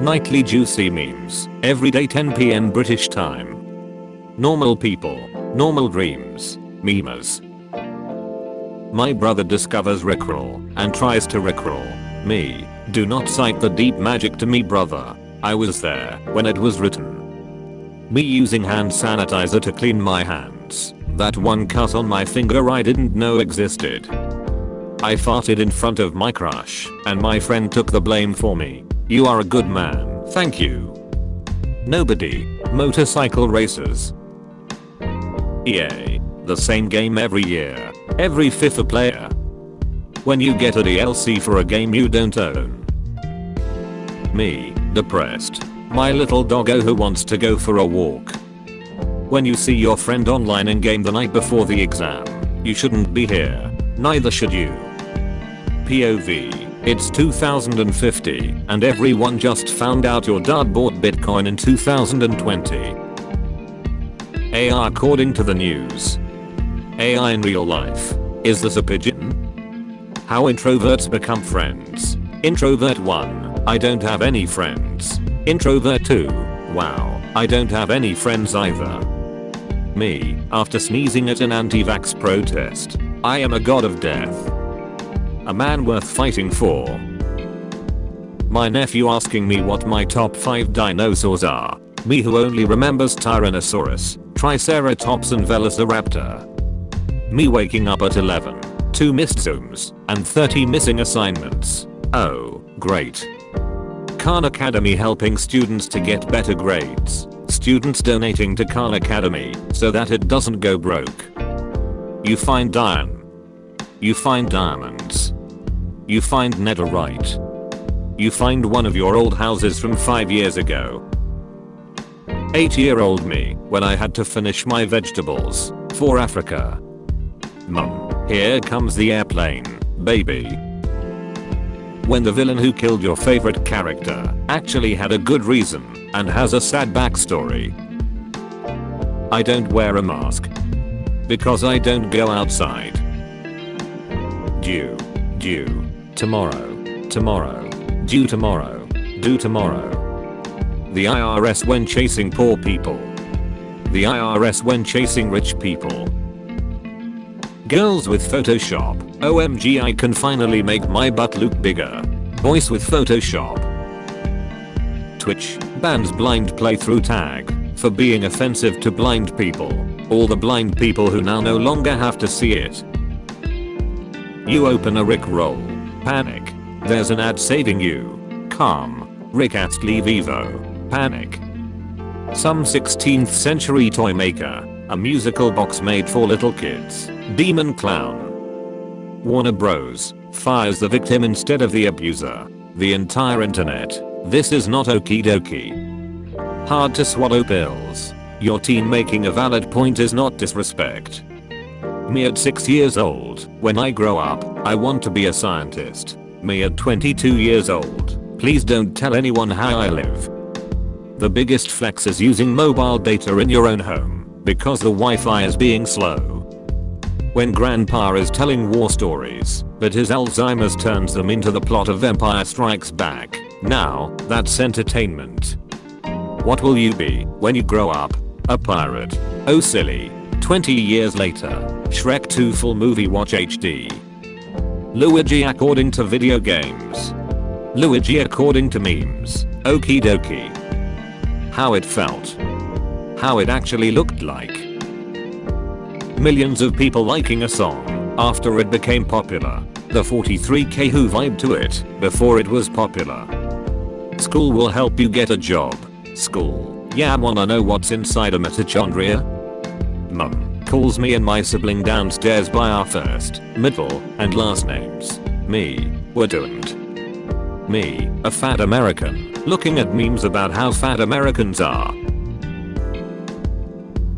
Nightly juicy memes. Everyday 10pm British time. Normal people. Normal dreams. Memers. My brother discovers Rickroll and tries to Rickroll me. Do not cite the deep magic to me brother. I was there when it was written. Me using hand sanitizer to clean my hands. That one cut on my finger I didn't know existed. I farted in front of my crush and my friend took the blame for me. You are a good man, thank you. Nobody. Motorcycle races. EA. The same game every year. Every FIFA player. When you get a DLC for a game you don't own. Me. Depressed. My little doggo who wants to go for a walk. When you see your friend online in game the night before the exam. You shouldn't be here. Neither should you. POV. It's 2050 and everyone just found out your dad bought bitcoin in 2020. AI according to the news. AI in real life. Is this a pigeon? How introverts become friends. Introvert 1. I don't have any friends. Introvert 2. Wow, I don't have any friends either. Me, after sneezing at an anti-vax protest. I am a god of death. A man worth fighting for. My nephew asking me what my top 5 dinosaurs are. Me who only remembers Tyrannosaurus, Triceratops and Velociraptor. Me waking up at 11. 2 missed zooms and 30 missing assignments. Oh, great. Khan Academy helping students to get better grades. Students donating to Khan Academy so that it doesn't go broke. You find iron. You find diamonds. You find netherite. You find one of your old houses from 5 years ago. 8 year old me when I had to finish my vegetables for Africa. Mum, here comes the airplane, baby. When the villain who killed your favorite character actually had a good reason and has a sad backstory. I don't wear a mask. Because I don't go outside. Due. Due. Tomorrow. Tomorrow. Due tomorrow. Do tomorrow. The IRS when chasing poor people. The IRS when chasing rich people. Girls with Photoshop. OMG I can finally make my butt look bigger. Voice with Photoshop. Twitch bans blind playthrough tag for being offensive to blind people. All the blind people who now no longer have to see it. You open a Rick roll. Panic. There's an ad saving you. Calm. Rick Astley Vevo. Panic. Some 16th century toy maker. A musical box made for little kids. Demon Clown. Warner Bros. fires the victim instead of the abuser. The entire internet. This is not okie dokie. Hard to swallow pills. Your teen making a valid point is not disrespect. Me at 6 years old, when I grow up, I want to be a scientist. Me at 22 years old, please don't tell anyone how I live. The biggest flex is using mobile data in your own home, because the Wi-Fi is being slow. When grandpa is telling war stories, but his Alzheimer's turns them into the plot of Empire Strikes Back. Now, that's entertainment. What will you be when you grow up? A pirate. Oh silly. 20 years later, Shrek 2 full movie watch HD. Luigi according to video games. Luigi according to memes. Okie dokie. How it felt. How it actually looked like. Millions of people liking a song after it became popular. The 43k who vibe to it before it was popular. School will help you get a job. School. Yeah wanna know what's inside a mitochondria? Mum calls me and my sibling downstairs by our first, middle, and last names. Me, we're doomed. Me, a fat American, looking at memes about how fat Americans are.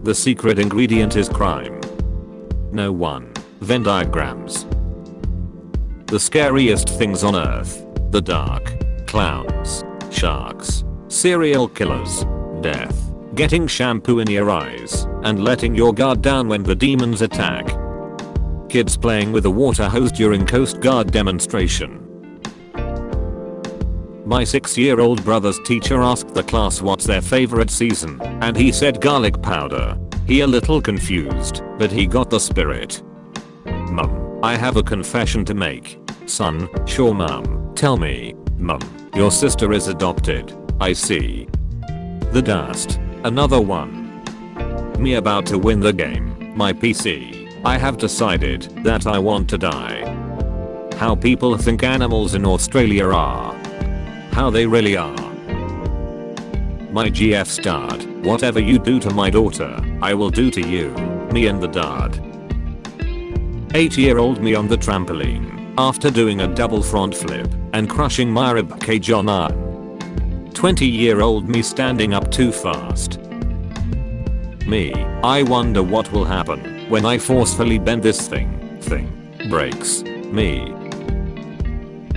The secret ingredient is crime. No one. Venn diagrams. The scariest things on earth. The dark. Clowns. Sharks. Serial killers. Death. Getting shampoo in your eyes and letting your guard down when the demons attack. Kids playing with a water hose during Coast Guard demonstration. My 6 year old brother's teacher asked the class what's their favorite season and he said garlic powder. He a little confused, but he got the spirit. Mum, I have a confession to make. Son, sure mum, tell me. Mum, your sister is adopted. I see. The dust. Another one. Me about to win the game. My PC. I have decided that I want to die. How people think animals in Australia are how they really are. My GF start, whatever you do to my daughter, I will do to you, me and the dad. 8 year old me on the trampoline, after doing a double front flip and crushing my rib cage on arm. 20 year old me standing up too fast. Me, I wonder what will happen when I forcefully bend this thing, thing, breaks, me.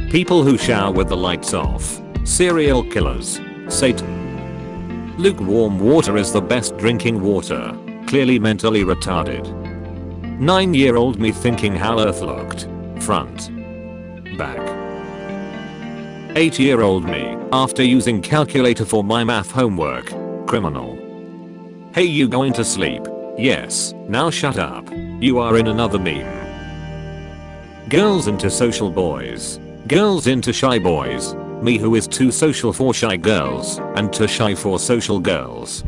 People who shower with the lights off, Serial killers. Satan. Lukewarm water is the best drinking water. Clearly mentally retarded. 9 year old me thinking how earth looked. Front. Back. 8 year old me, after using calculator for my math homework. Criminal. Hey you going to sleep? Yes, now shut up. You are in another meme. Girls into social boys. Girls into shy boys. Me who is too social for shy girls and too shy for social girls.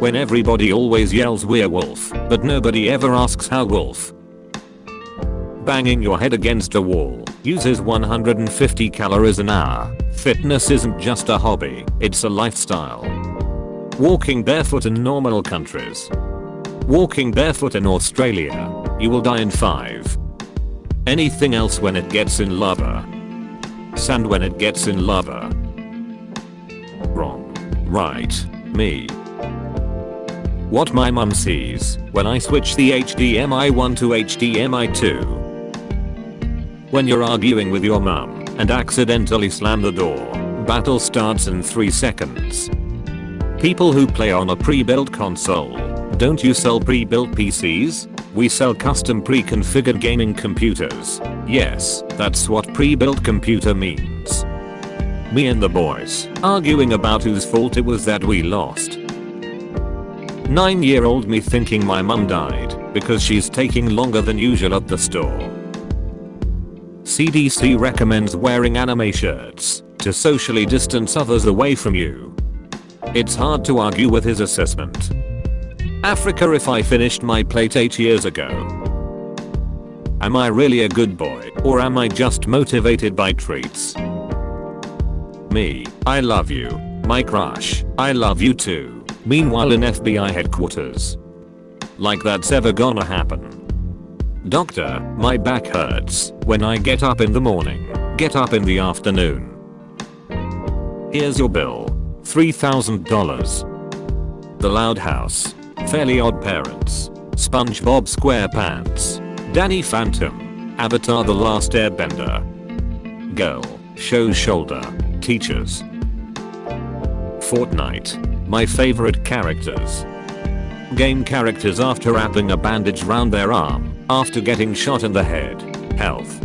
When everybody always yells werewolf, but nobody ever asks how wolf. Banging your head against a wall uses 150 calories an hour. Fitness isn't just a hobby, it's a lifestyle. Walking barefoot in normal countries. Walking barefoot in Australia, you will die in 5. Anything else when it gets in lava, Sand when it gets in lava. Wrong. Right. Me. What my mum sees when I switch the HDMI 1 to HDMI 2. When you're arguing with your mum and accidentally slam the door, battle starts in 3 seconds. People who play on a pre-built console, don't you sell pre-built PCs? We sell custom pre-configured gaming computers. Yes, that's what pre-built computer means. Me and the boys, arguing about whose fault it was that we lost. 9 year old me thinking my mum died because she's taking longer than usual at the store. CDC recommends wearing anime shirts to socially distance others away from you. It's hard to argue with his assessment. Africa if I finished my plate 8 years ago. Am I really a good boy or am I just motivated by treats? Me, I love you. My crush, I love you too. Meanwhile in FBI headquarters. Like that's ever gonna happen. Doctor, my back hurts when I get up in the morning. Get up in the afternoon. Here's your bill. $3,000. The Loud House. Fairly Odd Parents, SpongeBob SquarePants, Danny Phantom, Avatar The Last Airbender, Girl, Show's Shoulder, Teachers, Fortnite, my favorite characters. Game characters after wrapping a bandage round their arm, after getting shot in the head, health.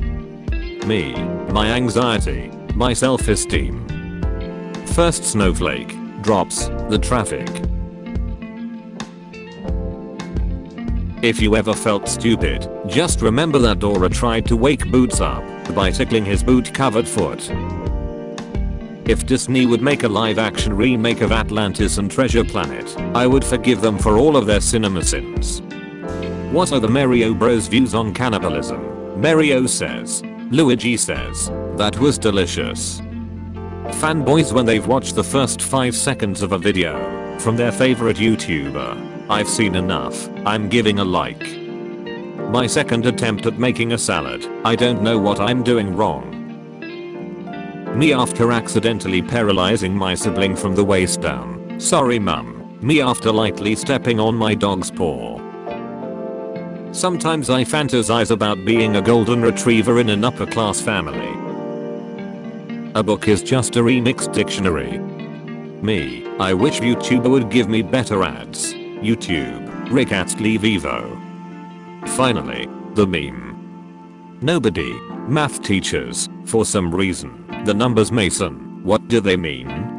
Me, my anxiety, my self-esteem. First snowflake, drops, the traffic, If you ever felt stupid, just remember that Dora tried to wake Boots up by tickling his boot covered foot. If Disney would make a live action remake of Atlantis and Treasure Planet, I would forgive them for all of their cinema sins. What are the Mario Bros views on cannibalism? Mario says. Luigi says. That was delicious. Fanboys when they've watched the first 5 seconds of a video from their favorite YouTuber I've seen enough. I'm giving a like. My second attempt at making a salad. I don't know what I'm doing wrong. Me after accidentally paralyzing my sibling from the waist down. Sorry mum. Me after lightly stepping on my dog's paw. Sometimes I fantasize about being a golden retriever in an upper class family. A book is just a remixed dictionary. Me, I wish YouTuber would give me better ads. YouTube, Rick Astley Vevo. Finally, the meme. Nobody, math teachers, for some reason, the numbers Mason, What do they mean?